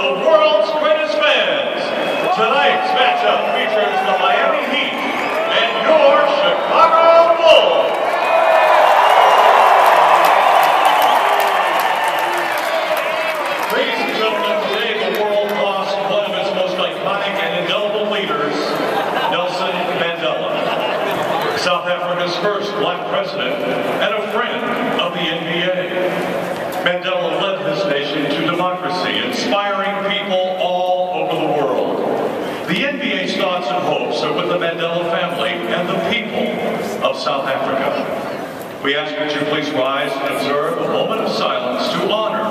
the world's greatest fans. Tonight's matchup features the Miami Heat and your Chicago Bulls. Ladies and gentlemen, today the world lost one of its most iconic and indelible leaders, Nelson Mandela. South Africa's first black president and a friend of the NBA. Mandela led his nation to democracy, inspiring people all over the world. The NBA's thoughts and hopes are with the Mandela family and the people of South Africa. We ask that you please rise and observe a moment of silence to honor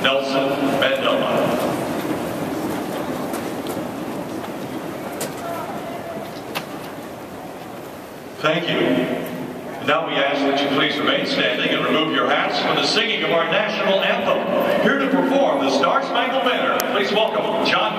Nelson Mandela. Thank you. Now we ask that you please remain standing and remove your hats for the singing of our national anthem. Here to perform the Star Spangled Banner, please welcome John